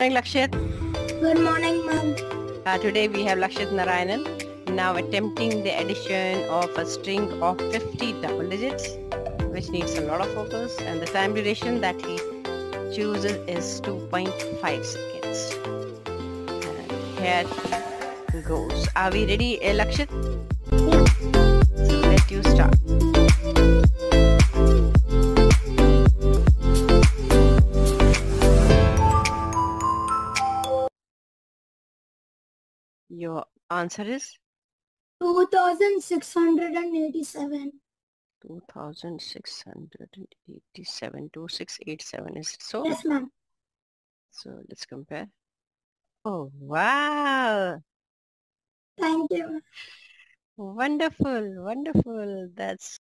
morning, Lakshith. Good morning, ma'am. Uh, today we have Lakshith Narayanan now attempting the addition of a string of 50 double digits which needs a lot of focus and the time duration that he chooses is 2.5 seconds. And here goes. Are we ready, uh, Lakshith? Your answer is 2687. 2687 2687 is so Yes, ma'am. so let's compare oh wow Thank you. wonderful wonderful that's